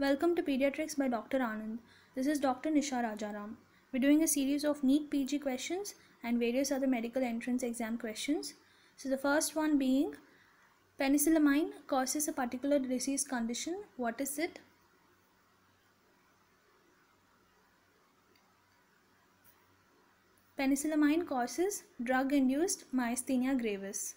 Welcome to Pediatrics by Dr. Anand. This is Dr. Nisha Rajaram. We're doing a series of NEET PG questions and various other medical entrance exam questions. So, the first one being penicillamine causes a particular disease condition. What is it? Penicillamine causes drug induced myasthenia gravis.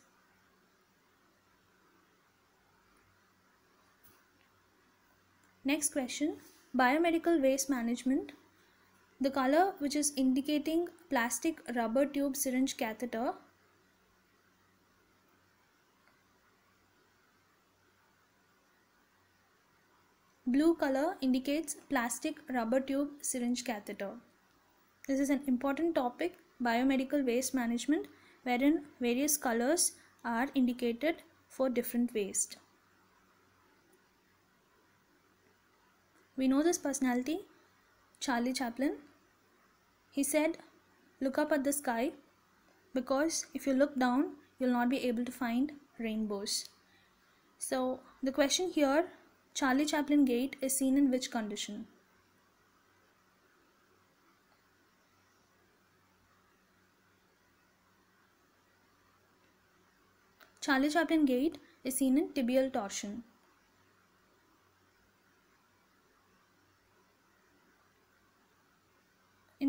Next question Biomedical waste management. The color which is indicating plastic rubber tube syringe catheter Blue color indicates plastic rubber tube syringe catheter. This is an important topic biomedical waste management wherein various colors are indicated for different waste. We know this personality, Charlie Chaplin. He said, Look up at the sky because if you look down, you'll not be able to find rainbows. So, the question here Charlie Chaplin gait is seen in which condition? Charlie Chaplin gait is seen in tibial torsion.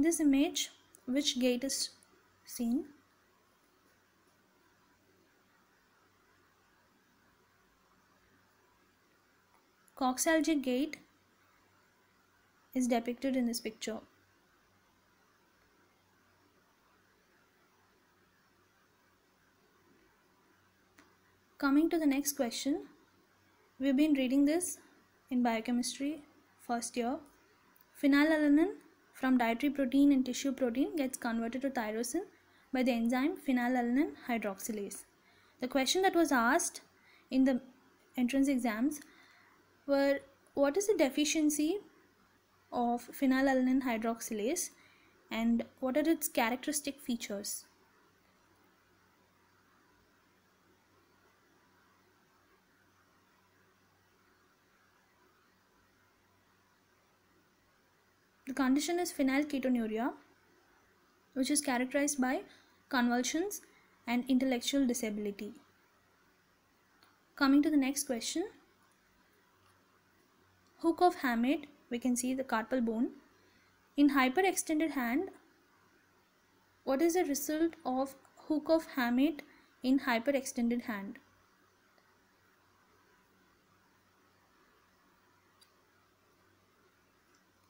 In this image, which gait is seen? Coxalgic gait is depicted in this picture. Coming to the next question, we've been reading this in biochemistry first year. Phenylalanine from dietary protein and tissue protein gets converted to tyrosine by the enzyme phenylalanine hydroxylase. The question that was asked in the entrance exams were what is the deficiency of phenylalanine hydroxylase and what are its characteristic features? The condition is phenylketonuria, which is characterized by convulsions and intellectual disability. Coming to the next question. Hook of hamate, we can see the carpal bone. In hyperextended hand, what is the result of hook of hamate in hyperextended hand?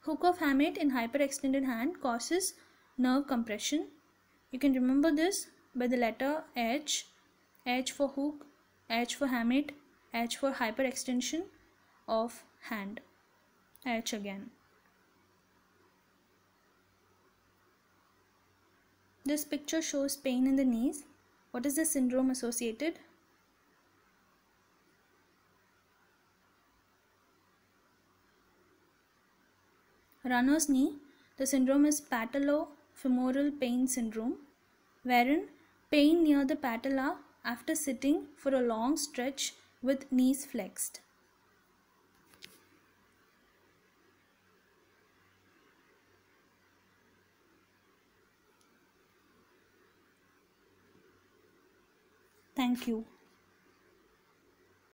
Hook of hamate in hyperextended hand causes nerve compression. You can remember this by the letter H, H for hook, H for hamate, H for hyperextension of hand, H again. This picture shows pain in the knees. What is the syndrome associated? Runner's knee, the syndrome is patellofemoral pain syndrome, wherein pain near the patella after sitting for a long stretch with knees flexed. Thank you.